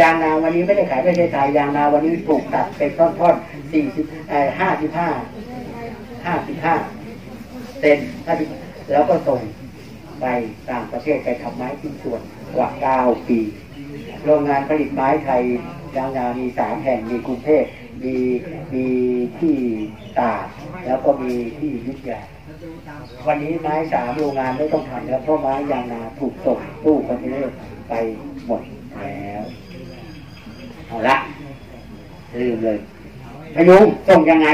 ยางนาวันนี้ไม่ได้ขายประเทศไทยยางนาวันนี้ถูกตัดเป็นท่อนๆสี่สิบห้าสิบห้าห้าสิบห้าเซนห้าสิบแล้วก็ส่งไปต่างประเทศไปทำไม้ที่ส่วนกว่าเก้าปี โรงงานผลิตไม้ไทยยางนามีสามแห่งมีกรุงเทพมีมีที่ตากแล้วก็มีที่ยุทธยาวันนี้ไม้สามโรงงานไม่ต้องทำแล้วเพราะไม้ยางนาถูกส่งตู้คอนเทนเนอร์ไปหมด แล้วเอาละลืมเลยพยุงส่งยังไง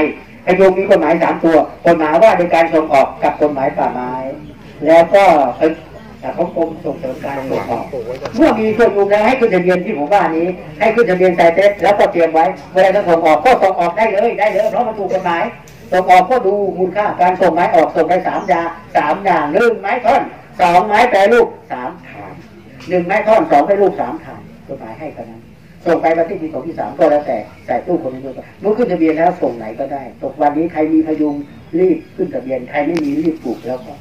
พยุงมีกฎหมายสามตัวกฎหมายว่าโดยการส่งออกกับกฎหมายป่าไม้ แล้วก็เออแต่เของกรมส่งเสริมการส่งออกเมื่อมีพยุงแล้วให้ขึ้นทะเบียนที่ผมว่านี้ ให้ขึ้นทะเบียนไซเตสแล้วก็เตรียมไว้เวลาจะส่งออกก็ส่งออกได้เลยได้เลยเพราะมันถูกกฎหมายส่งออกก็ดูมูลค่าการส่งไม้ออกส่งไปสามอย่างสามอย่างหนึ่งไม้ท่อนสองไม้แปรรูปสามฐา หนึ่งไม้ท่อนสองแปรรูปสามฐานกฎหมายให้กันนั้นส่งไปประเทศที่สองที่สามก็แล้วแต่ใส่ตู้คนนี้ด้วยกันเมื่อขึ้นทะเบียนแล้วส่งไหนก็ได้ ตกวันนี้ใครมีพยุงรีบขึ้นทะเบียนใครไม่มีรีบปลูกแล้วก็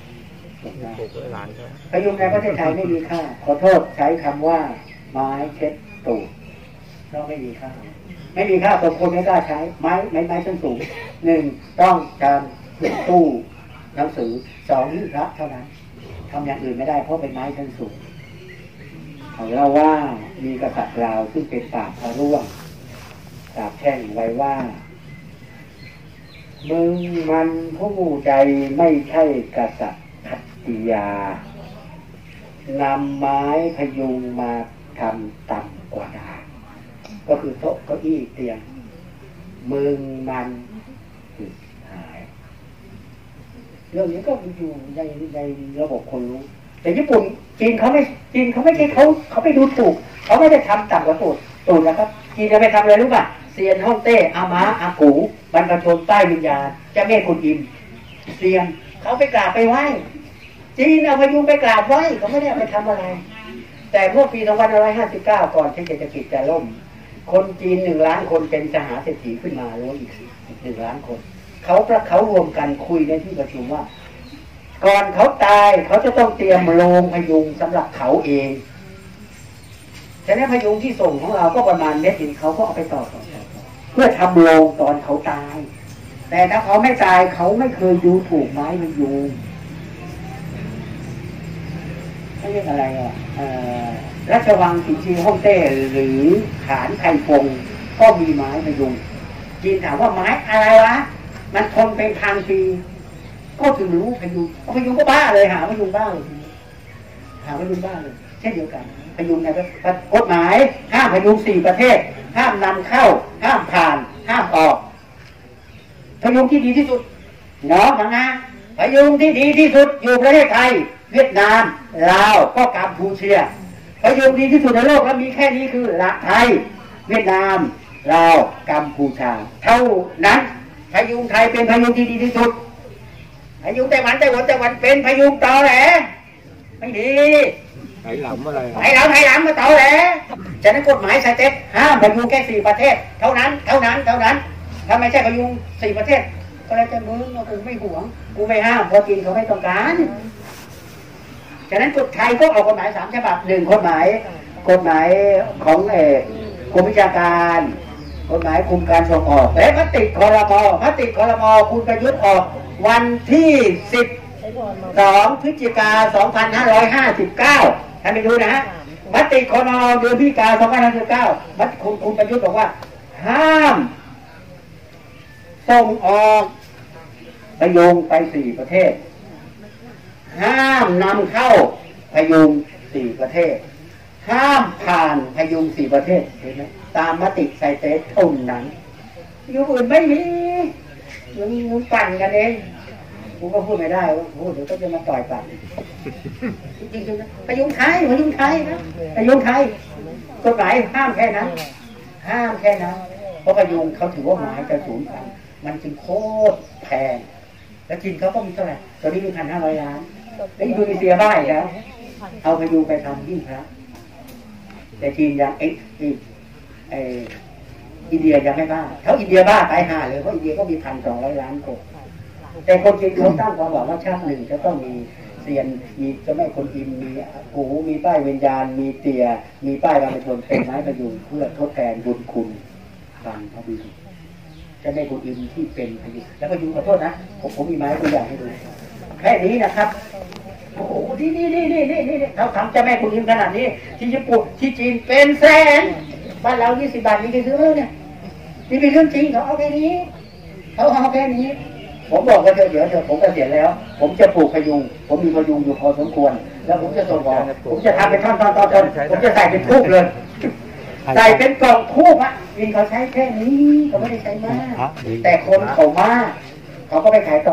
ปลูกไว้ร้านพยุงในประเทศไทยไม่มีค่า ขอโทษใช้คำว่า ไม้เช็ดตูดเราไม่มีค่า ไม่มีค่าคนคนไม่กล้าใช้ ไม้ไม้ไม้ชั้นสูงหนึ่งต้องการตู้หนังสือสองนี่พระเท่านั้นทำอย่างอื่นไม่ได้เพราะเป็นไม้ชั้นสูง เขาเล่าว่ามีกษัตริย์ลาวซึ่งเป็นปราบพระร่วงสาบแช่งไว้ว่า มึงมันผู้ใจไม่ใช่กษัตริย์ขัตติยานำไม้พยุงมาทำต่ำกว่าดาก็คือโต๊ะเก้าอี้เตียง มึงมันผิดหาย เรื่องนี้ก็อยู่ในในระบบคนรู้ แต่ญี่ปุ่นจีนเขาไม่จีนเขาไม่ใช่เขาเขาไปดูถูกเขาไม่ได้ทำต่ำกว่าตูดตูดนะครับจีนจะไปทำอะไรรู้ป่ะเซียนฮ่องเต้อาม้าอากูบรรพชนใต้วิญญาณเจ้าแม่กุนอิมเซียนเขาไปกราบไปไหว้จีนเอาพยุงไปกราบไหว้เขาไม่ได้ไปทำอะไร แต่เมื่อปี 2559 ก่อนที่เศรษฐกิจจะล่ม คนจีนหนึ่งล้านคนเป็นสหาเศรษฐีขึ้นมาแล้วอีกอีกหนึ่งล้านคนเขาประเขารวมกันคุยในที่ประชุมว่า ก่อนเขาตายเขาจะต้องเตรียมโรงพยุงสำหรับเขาเองฉะนั้นพยุงที่ส่งของเราก็ประมาณเม็ดดินเขาก็เอาไปต่อต่อเพื่อทำโรงตอนเขาตาย แต่ถ้าเขาไม่ตายเขาไม่เคยดูถูกไม้พยุงเขาเรียกอะไรอะราชวังสินชีฮ่องเต้หรือขานไคฟงก็มีไม้พยุงจีนถามว่าไม้อะไรวะ มันทนเป็นทางปี ก็ถึงรู้พยุงพยุงก็บ้าเลยหาพยุงบ้าเลยหาพยุงบ้าเลย เช่นเดียวกันพยุงในกฎหมายห้ามพยุงสี่ประเทศ ห้ามนำเข้า ห้ามผ่าน ห้ามออกพยุงที่ดีที่สุดเนาะฟังนะพยุงที่ดีที่สุดอยู่ประเทศไทย เวียดนามลาวก็กัมพูเชียพยุงดีที่สุดในโลกแล้วมีแค่นี้คือละไทย เวียดนามลาวกัมพูชา เท่านั้นพยุงไทยเป็นพยุงที่ดีที่สุด พยุงไต้หวันไต้หวันไต้หวันเป็นพยุงตอแหลไม่ดีไหหลำอะไรไทยเราไทยหลังมาตอแหลฉะนั้นกฎหมายสเต็ปห้ามพยุงแค่สี่ประเทศ เท่านั้นเท่านั้นเท่านั้นถ้าไม่ใช่พยุงสี่ประเทศ ก็แล้วแต่มึงกูไม่ห่วงกูไม่ห้ามเพราะจีนเขาไม่ต้องการฉะนั้นกฎไทยก็ออกกฎหมายสามฉบับหนึ่งกฎหมายกฎหมายของเอกกรมวิชาการ กฎหมายคุมการส่งออกและมติคอรมอมติคอรมอคุณประยุทธ์ออก วันที่สิบสองพฤศจิกาสองพันห้าร้อยห้าสิบเก้าท่านไปดูนะฮะมติคอรมอเดือนพฤศจิกาสองพันห้าร้อยเก้ามติคุณคุณประยุทธ์บอกว่า ห้าม ส่งออกประโยงไปสี่ประเทศ ห้ามนำเข้าพยุงสี่ประเทศ ห้ามผ่านพยุงสี่ประเทศเห็นไหมตามมติไซเตสเท่านั้นอยู่อื่นไม่มีมึงมึงปั่นกันเองกูก็พูดไม่ได้ว่าโอ้เดี๋ยวก็จะมาต่อยปั่นจริงๆนะพยุงไทยพยุงไทยนะพยุงไทยกฎหมายห้ามแค่นั้น ห้ามแค่นั้นเพราะพยุงเขาถือว่าหมายจะสูญพันธุ์มันจึงโคตรแพงแล้วจีนเขาก็มีเท่าไหร่ตอนนี้มีพันห้าร้อยล้านแล้วอินโดนีเซียบ้าอีกแล้วเอาพยุงไปทำยิ่งพระ แต่จีนยังเอ็กซ์เอออินเดียยังไม่บ้าเขาอินเดียบ้าตายห่าเลยเพราะอินเดียก็มีพันสองร้อยล้านคนแต่คนจีนเขาตั้งความหวังว่าชาติหนึ่งจะต้องมีเซียนมีเจ้าแม่คนอิมมีกูมีป้ายวิญญาณ มีเตีย มีป้ายบางชนเป็นไม้ประยุงเพื่อทดแทนบุญคุณบังพระบิดเจ้าแม่คนอิมที่เป็นพยุแล้วก็ยุงขอโทษนะผมผมมีไม้ตัวอย่างให้ดูแค่นี้นะครับ อ้โหนี่นี่นี่นี่นี่นี่เขาทำเจ้าแม่คุณอิมขนาดนี้ ที่ญี่ปุ่นที่จีนเป็นแสนบ้านเรายี่สิบบาทมีใครซื้อไหมเนี่ยนี่เป็นเรื่องจริงเขาเอาแค่นี้เขาเอาแค่นี้ ผมบอกกันเถอะเดี๋ยวเถอะผมเกษียณแล้ว ผมจะปลูกพยุง ผมมีพยุงอยู่พอสมควร แล้วผมจะส่งออกผมจะทำเป็นท่อนๆๆๆผมจะใส่เป็นทูบเลยใส่เป็นกล่องทูบอะวินเขาใช้แค่นี้เขาไม่ได้ใช้มาก แต่คนเขามากเขาก็ไปขายต่อ